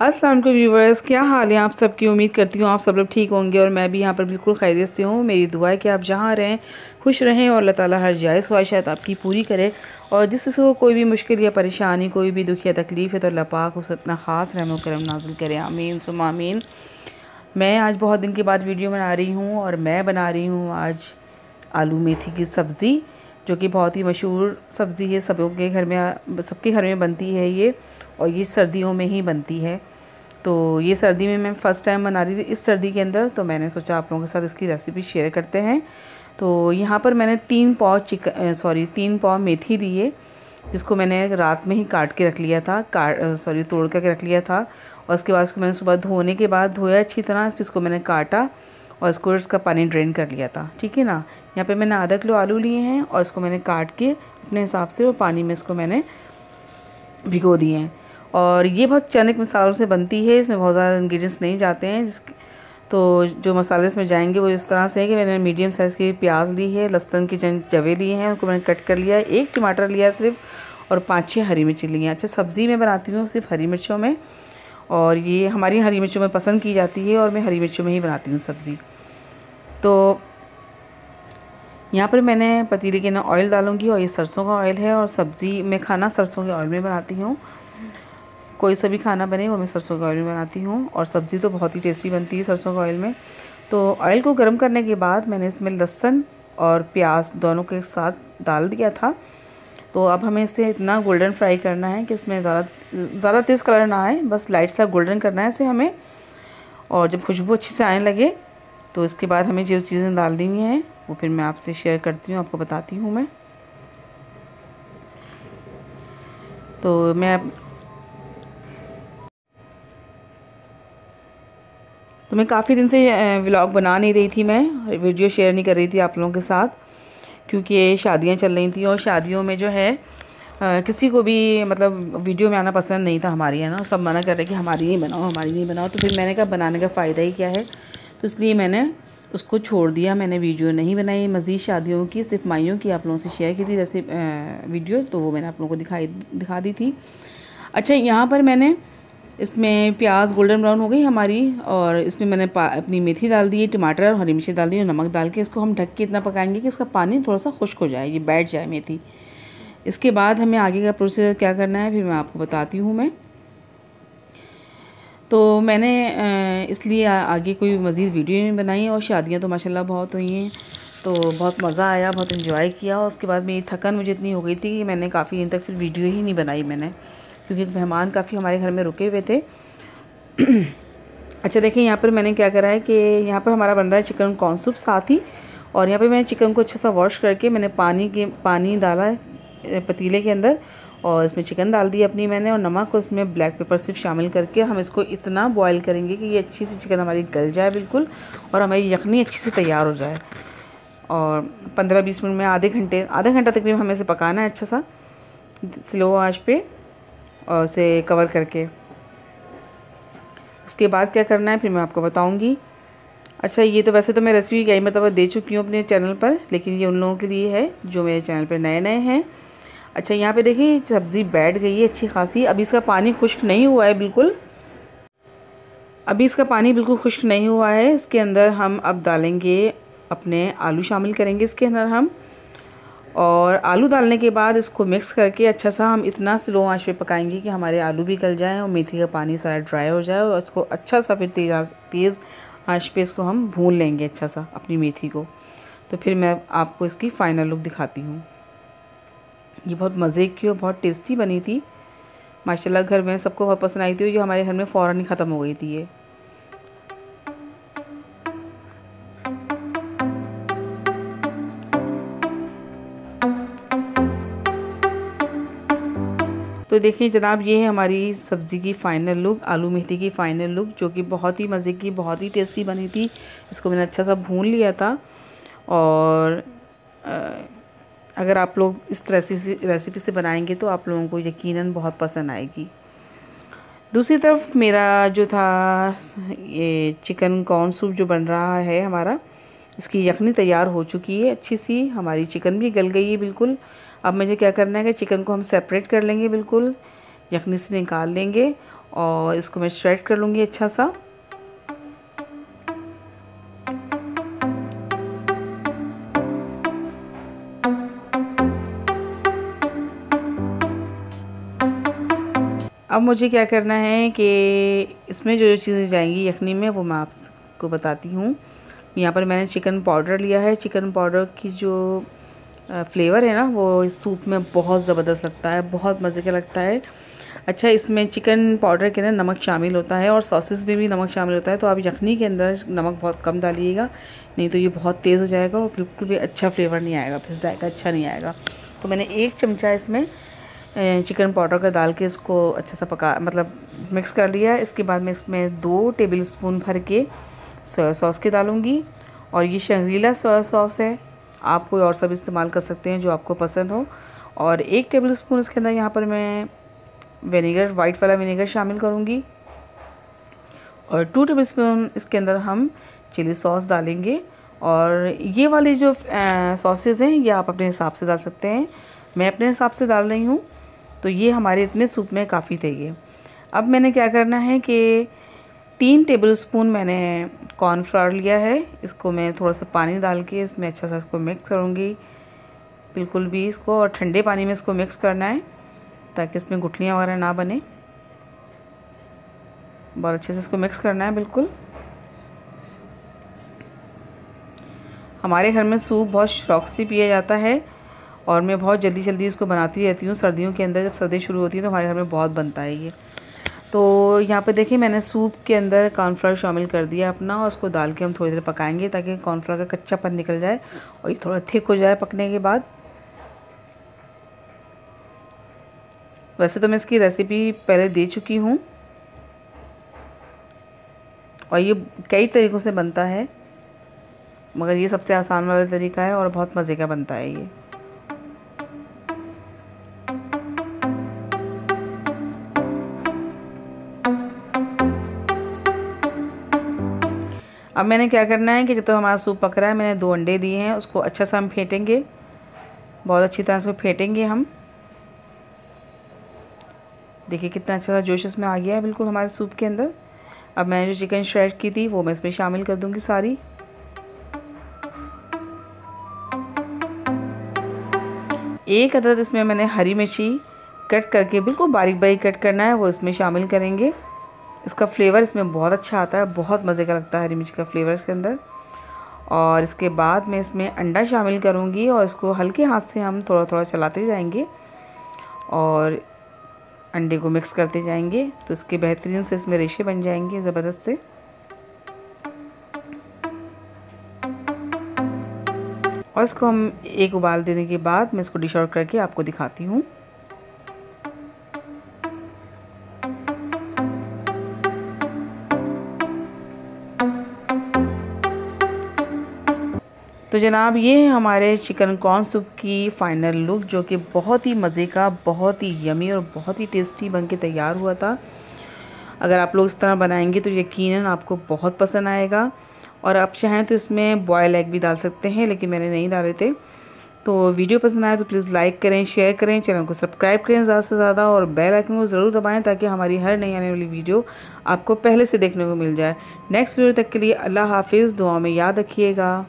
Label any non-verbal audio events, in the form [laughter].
वालेकुम व्यूवर्स, क्या हाल है आप सबकी? उम्मीद करती हूँ आप सब लोग ठीक होंगे और मैं भी यहाँ पर बिल्कुल खैरियत से हूँ। मेरी दुआ है कि आप जहाँ रहें, खुश रहें और अल्लाह ताला हर जायज़ ख्वाहिशात आपकी पूरी करे। और जिससे को कोई भी मुश्किल या परेशानी, कोई भी दुख या तकलीफ़ है तो अल्लाह पाक उसे अपना ख़ास रहम करम नाजिल करें। आमीन सुम आमीन। मैं आज बहुत दिन के बाद वीडियो बना रही हूँ और मैं बना रही हूँ आज आलू मेथी की सब्ज़ी। जो कि बहुत ही मशहूर सब्ज़ी है, सबों के घर में, सबके घर में बनती है ये और ये सर्दियों में ही बनती है। तो ये सर्दी में मैं फ़र्स्ट टाइम बना रही थी, इस सर्दी के अंदर तो मैंने सोचा आप लोगों के साथ इसकी रेसिपी शेयर करते हैं। तो यहाँ पर मैंने तीन पाव चिकन सॉरी तीन पाव मेथी है, जिसको मैंने रात में ही काट के रख लिया था काट सॉरी तोड़ कर रख लिया था और उसके बाद उसको मैंने सुबह धोने के बाद धोया अच्छी तरह फिर इसको मैंने काटा और इसको इसका पानी ड्रेन कर लिया था। ठीक है ना? यहाँ पे मैंने आधा किलो आलू लिए हैं और इसको मैंने काट के अपने हिसाब से वो पानी में इसको मैंने भिगो दिए हैं। और ये बहुत चने के मसालों से बनती है, इसमें बहुत ज़्यादा इन्ग्रीडियंट्स नहीं जाते हैं, जिस तो जो मसाले इसमें जाएँगे वो इस तरह से है कि मैंने मीडियम साइज़ की प्याज ली है, लहसुन की चन जवे लिए हैं, उनको मैंने कट कर लिया है। एक टमाटर लिया है सिर्फ़ और पाँच छः हरी मिर्ची ली हैं। अच्छा सब्ज़ी मैं बनाती हूँ सिर्फ़ हरी मिर्चों में और ये हमारी हरी मिर्चों में पसंद की जाती है और मैं हरी मिर्चों में ही बनाती हूँ सब्ज़ी। तो यहाँ पर मैंने पतीले के ना ऑयल डालूँगी और ये सरसों का ऑयल है और सब्ज़ी, मैं खाना सरसों के ऑयल में बनाती हूँ। कोई सा भी खाना बने वो मैं सरसों के ऑयल में बनाती हूँ और सब्ज़ी तो बहुत ही टेस्टी बनती है सरसों के ऑयल में। तो ऑयल को गर्म करने के बाद मैंने इसमें लहसन और प्याज दोनों के साथ डाल दिया था। तो अब हमें इसे इतना गोल्डन फ्राई करना है कि इसमें ज़्यादा ज़्यादा तेज़ कलर ना आए, बस लाइट सा गोल्डन करना है इसे हमें। और जब खुशबू अच्छी से आने लगे तो इसके बाद हमें जो चीज़ें डाल देनी हैं वो फिर मैं आपसे शेयर करती हूँ आपको बताती हूँ मैं। तो मैं तो मैं काफ़ी दिन से व्लॉग बना नहीं रही थी मैं वीडियो शेयर नहीं कर रही थी आप लोगों के साथ क्योंकि शादियाँ चल रही थी और शादियों में जो है आ, किसी को भी मतलब वीडियो में आना पसंद नहीं था हमारी है ना? सब मना कर रहे कि हमारी नहीं बनाओ हमारी नहीं बनाओ तो फिर मैंने कहा बनाने का फ़ायदा ही क्या है? तो इसलिए मैंने उसको छोड़ दिया। मैंने वीडियो नहीं बनाई। मज़ीद शादियों की, सिर्फ़ माइयों की आप लोगों से शेयर की थी, जैसे वीडियो तो वो मैंने आप लोगों को दिखाई, दिखा दी थी। अच्छा यहाँ पर मैंने इसमें प्याज गोल्डन ब्राउन हो गई हमारी, और इसमें मैंने अपनी मेथी डाल दी, टमाटर और हरी मिर्ची डाल दी, और नमक डाल के इसको हम ढक के इतना पकाएँगे कि इसका पानी थोड़ा सा खुश्क हो जाए, ये बैठ जाए मेथी। इसके बाद हमें आगे का प्रोसेस क्या करना है, फिर मैं आपको बताती हूँ मैं। तो मैंने इसलिए आगे कोई मज़ीद वीडियो नहीं बनाई और शादियाँ तो माशाल्लाह बहुत हुई हैं। तो बहुत मज़ा आया, बहुत इन्जॉय किया और उसके बाद मेरी थकन मुझे इतनी हो गई थी कि मैंने काफ़ी दिन तक फिर वीडियो ही नहीं बनाई मैंने, क्योंकि मेहमान काफ़ी हमारे घर में रुके हुए थे। [clears throat] अच्छा देखिए, यहाँ पर मैंने क्या करा है कि यहाँ पर हमारा बन रहा है चिकन कॉर्न सूप साथ ही और यहाँ पर मैंने चिकन को अच्छा सा वॉश करके मैंने पानी के, पानी डाला है पतीले के अंदर और इसमें चिकन डाल दी अपनी मैंने और नमक को इसमें ब्लैक पेपर सिर्फ़ शामिल करके हम इसको इतना बॉईल करेंगे कि ये अच्छी सी चिकन हमारी गल जाए बिल्कुल और हमारी यखनी अच्छी से तैयार हो जाए। और पंद्रह बीस मिनट में आधे घंटे, आधा घंटा तकरीबन हमें इसे पकाना है अच्छा सा स्लो आँच पे और उसे कवर करके। उसके बाद क्या करना है फिर मैं आपको बताऊँगी। अच्छा ये तो वैसे तो मैं रेसिपी कई मतलब दे चुकी हूँ अपने चैनल पर, लेकिन ये उन लोगों के लिए है जो मेरे चैनल पर नए नए हैं। अच्छा यहाँ पे देखिए सब्ज़ी बैठ गई है अच्छी खासी। अभी इसका पानी खुश्क नहीं हुआ है बिल्कुल। अभी इसका पानी बिल्कुल खुश्क नहीं हुआ है। इसके अंदर हम अब डालेंगे, अपने आलू शामिल करेंगे इसके अंदर हम। और आलू डालने के बाद इसको मिक्स करके अच्छा सा हम इतना स्लो आँच पे पकाएँगे कि हमारे आलू भी गल जाएँ और मेथी का पानी सारा ड्राई हो जाए और इसको अच्छा सा फिर तेज़ तेज़ आँच पे इसको हम भून लेंगे अच्छा सा अपनी मेथी को। तो फिर मैं आपको इसकी फ़ाइनल लुक दिखाती हूँ। ये बहुत मज़े की और बहुत टेस्टी बनी थी। माशाल्लाह घर में सबको बहुत पसंद आई थी और ये हमारे घर में फ़ौरन ही ख़त्म हो गई थी ये। तो देखिए जनाब, ये है हमारी सब्ज़ी की फ़ाइनल लुक आलू मेथी की फ़ाइनल लुक जो कि बहुत ही मज़े की, बहुत ही टेस्टी बनी थी। इसको मैंने अच्छा सा भून लिया था और अगर आप लोग इस रेसिपी रेसिपी से बनाएँगे तो आप लोगों को यकीनन बहुत पसंद आएगी। दूसरी तरफ़ मेरा जो था, ये चिकन कॉर्न सूप जो बन रहा है हमारा, इसकी यखनी तैयार हो चुकी है अच्छी सी। हमारी चिकन भी गल गई है बिल्कुल। अब मुझे क्या करना है कि चिकन को हम सेपरेट कर लेंगे बिल्कुल। यखनी से निकाल लेंगे और इसको मैं श्रेड कर लूँगी अच्छा सा। अब मुझे क्या करना है कि इसमें जो जो चीज़ें जाएँगी यखनी में, वो मैं आपको बताती हूँ। यहाँ पर मैंने चिकन पाउडर लिया है। चिकन पाउडर की जो फ्लेवर है ना, वो सूप में बहुत ज़बरदस्त लगता है, बहुत मज़े का लगता है। अच्छा इसमें चिकन पाउडर के अंदर नमक शामिल होता है और सॉसेस में भी नमक शामिल होता है तो आप यखनी के अंदर नमक बहुत कम डालिएगा, नहीं तो ये बहुत तेज़ हो जाएगा और बिल्कुल भी अच्छा फ्लेवर नहीं आएगा, फिर जाएगा अच्छा नहीं आएगा। तो मैंने एक चमचा इसमें चिकन पाउडर का डाल के इसको अच्छा सा पका मतलब मिक्स कर लिया। इसके बाद मैं इसमें दो टेबल स्पून भर के सोया सॉस के डालूँगी। और ये शंगरीला सोया सॉस है। आप कोई और सब इस्तेमाल कर सकते हैं जो आपको पसंद हो। और एक टेबल स्पून इसके अंदर यहाँ पर मैं विनेगर वाइट वाला विनेगर शामिल करूँगी। और टू टेबल स्पून इसके अंदर हम चिली सॉस डालेंगे। और ये वाले जो सॉसेज हैं, ये आप अपने हिसाब से डाल सकते हैं। मैं अपने हिसाब से डाल रही हूँ। तो ये हमारे इतने सूप में काफ़ी थे ये। अब मैंने क्या करना है कि तीन टेबल स्पून मैंने कॉर्नफ्लावर लिया है। इसको मैं थोड़ा सा पानी डाल के इसमें अच्छा सा इसको मिक्स करूँगी। बिल्कुल भी इसको और ठंडे पानी में इसको मिक्स करना है, ताकि इसमें गुठलियाँ वगैरह ना बने। बहुत अच्छे से इसको मिक्स करना है, बिल्कुल। हमारे घर में सूप बहुत शौक से पिया जाता है। और मैं बहुत जल्दी जल्दी इसको बनाती रहती हूँ। सर्दियों के अंदर जब सर्दी शुरू होती है तो हमारे घर में बहुत बनता है ये। तो यहाँ पे देखिए मैंने सूप के अंदर कॉर्नफ्लावर शामिल कर दिया अपना और उसको डाल के हम थोड़ी देर पकाएँगे ताकि कॉर्नफ्लावर का कच्चापन निकल जाए और ये थोड़ा थिक हो जाए पकने के बाद। वैसे तो मैं इसकी रेसिपी पहले दे चुकी हूँ। और ये कई तरीक़ों से बनता है, मगर ये सबसे आसान वाला तरीका है और बहुत मज़े का बनता है ये। अब मैंने क्या करना है कि जब तक तो हमारा सूप पक रहा है, मैंने दो अंडे दिए हैं, उसको अच्छा सा हम फेंटेंगे। बहुत अच्छी तरह से फेंटेंगे हम। देखिए कितना अच्छा सा जोश इसमें आ गया है बिल्कुल हमारे सूप के अंदर। अब मैंने जो चिकन श्रेड की थी, वो मैं इसमें शामिल कर दूँगी सारी। एक अदरक इसमें मैंने हरी मिर्ची कट करके बिल्कुल बारीक बारीक कट करना है, वो इसमें शामिल करेंगे। इसका फ्लेवर इसमें बहुत अच्छा आता है, बहुत मज़े का लगता है हरी मिर्च का फ्लेवर इसके अंदर। और इसके बाद मैं इसमें अंडा शामिल करूँगी और इसको हल्के हाथ से हम थोड़ा थोड़ा चलाते जाएँगे और अंडे को मिक्स करते जाएँगे। तो इसके बेहतरीन से इसमें रेशे बन जाएँगे ज़बरदस्त से। और इसको हम एक उबाल देने के बाद मैं इसको डिश आउट करके आपको दिखाती हूँ। तो जनाब, ये है हमारे चिकन कॉर्न सूप की फ़ाइनल लुक जो कि बहुत ही मज़े का, बहुत ही यमी और बहुत ही टेस्टी बन के तैयार हुआ था। अगर आप लोग इस तरह बनाएँगे तो यकीनन आपको बहुत पसंद आएगा। और आप चाहें तो इसमें बॉयल एग भी डाल सकते हैं, लेकिन मैंने नहीं डाले थे। तो वीडियो पसंद आए तो प्लीज़ लाइक करें शेयर करें, चैनल को सब्सक्राइब करें ज़्यादा से ज़्यादा और बेल आइकन को ज़रूर दबाएँ ताकि हमारी हर नई आने वाली वीडियो आपको पहले से देखने को मिल जाए। नेक्स्ट वीडियो तक के लिए अल्लाह हाफिज़ दुआ में याद रखिएगा।